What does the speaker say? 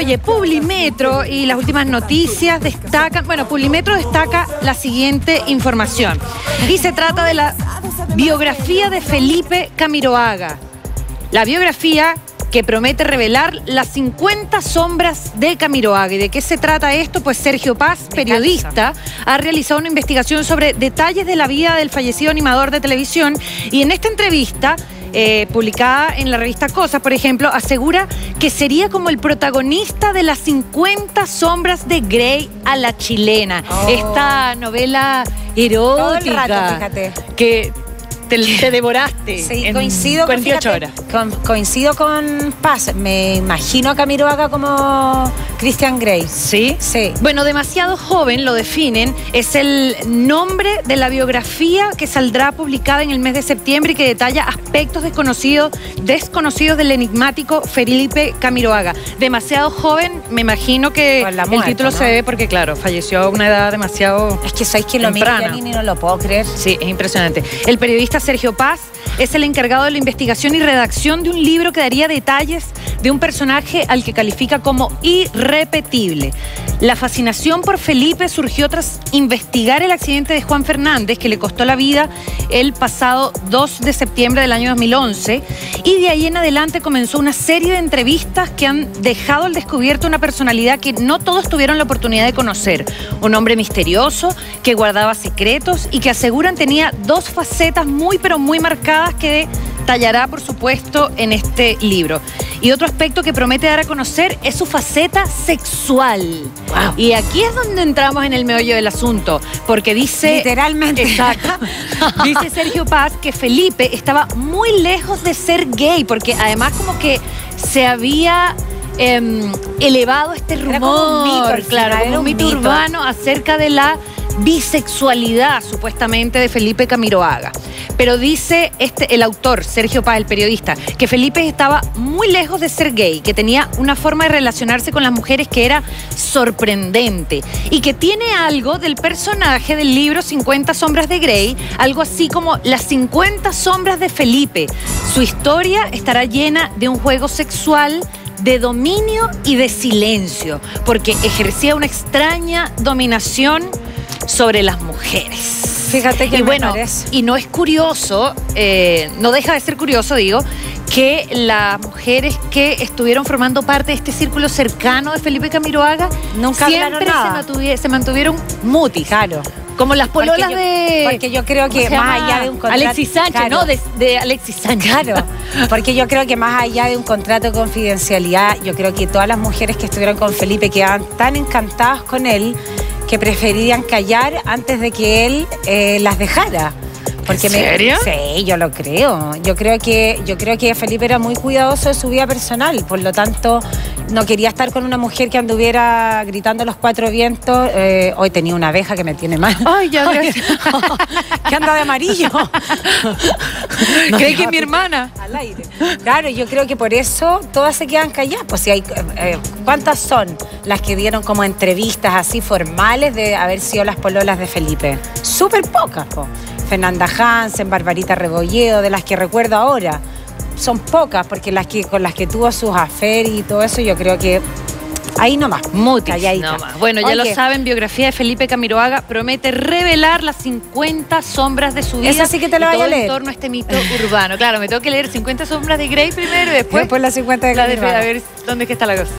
Oye, Publimetro y las últimas noticias destacan, bueno, Publimetro destaca la siguiente información. Y se trata de la biografía de Felipe Camiroaga. La biografía que promete revelar las 50 sombras de Camiroaga. ¿Y de qué se trata esto? Pues Sergio Paz, periodista, ha realizado una investigación sobre detalles de la vida del fallecido animador de televisión y en esta entrevista eh, publicada en la revista Cosas, por ejemplo, asegura que sería como el protagonista de las 50 sombras de Grey a la chilena. Oh. Esta novela erótica. Todo el rato, fíjate. Que te, te devoraste Sí, en coincido, con- 48 fíjate, horas. con- coincido con Paz. Me imagino a Camiroaga como Christian Grey. ¿Sí? Sí. Bueno, demasiado joven lo definen. Es el nombre de la biografía que saldrá publicada en el mes de septiembre y que detalla aspectos desconocidos, desconocidos del enigmático Felipe Camiroaga. Demasiado joven, me imagino que el título ¿no? se debe porque, claro, falleció a una edad demasiado. Es que sabéis que lo Temprana. y no lo puedo creer. Sí, es impresionante. El periodista Sergio Paz es el encargado de la investigación y redacción de un libro que daría detalles de un personaje al que califica como irrepetible. La fascinación por Felipe surgió tras investigar el accidente de Juan Fernández que le costó la vida el pasado 2 de septiembre del año 2011 y de ahí en adelante comenzó una serie de entrevistas que han dejado al descubierto una personalidad que no todos tuvieron la oportunidad de conocer. Un hombre misterioso que guardaba secretos y que aseguran tenía dos facetas muy pero muy marcadas que tallará por supuesto en este libro. Y otro aspecto que promete dar a conocer es su faceta sexual. Wow. Y aquí es donde entramos en el meollo del asunto, porque dice... Literalmente. Exacto. Dice Sergio Paz que Felipe estaba muy lejos de ser gay, porque además como que se había em, elevado este rumor, Era como un mito claro, como un un mito mito. urbano acerca de la bisexualidad supuestamente de Felipe Camiroaga. Pero dice este, el autor, Sergio Paz, el periodista, que Felipe estaba muy lejos de ser gay, que tenía una forma de relacionarse con las mujeres que era sorprendente y que tiene algo del personaje del libro 50 sombras de Grey, algo así como las 50 sombras de Felipe. Su historia estará llena de un juego sexual de dominio y de silencio, porque ejercía una extraña dominación sobre las mujeres. Fíjate que y bueno, parece. y no es curioso, eh, no deja de ser curioso, digo, que las mujeres que estuvieron formando parte de este círculo cercano de Felipe Camiroaga Nunca siempre se, nada. mantuvi- se mantuvieron mutis. Claro. Como las Porque pololas yo- de. porque yo creo ¿cómo que más allá de un contrato- Alexis Sánchez, Claro. ¿no? De, de Alexis Sánchez. Claro, porque yo creo que más allá de un contrato de confidencialidad, yo creo que todas las mujeres que estuvieron con Felipe quedaban tan encantadas con él que preferirían callar antes de que él eh, las dejara. Porque ¿En me- serio? sí, yo lo creo. Yo creo que yo creo que Felipe era muy cuidadoso de su vida personal, por lo tanto no quería estar con una mujer que anduviera gritando los cuatro vientos. Eh, hoy tenía una abeja que me tiene mal. Ay, ya, que anda de amarillo. Creí que mi hermana. Al aire. Claro, yo creo que por eso todas se quedan calladas. Pues si hay, eh, ¿cuántas son las que dieron como entrevistas así formales de haber sido las pololas de Felipe? Súper pocas, po. Fernanda Hansen, Barbarita Rebolledo, de las que recuerdo ahora. Son pocas, porque las que con las que tuvo sus aferes y todo eso, yo creo que ahí nomás. Mutis, no más. Bueno, ya lo saben, biografía de Felipe Camiroaga promete revelar las 50 sombras de su vida. Esa sí que te la y vaya a leer. en torno a este mito urbano. Claro, me tengo que leer 50 sombras de Grey primero y después Después las 50 de la de Camiroaga. a ver dónde es que está la cosa.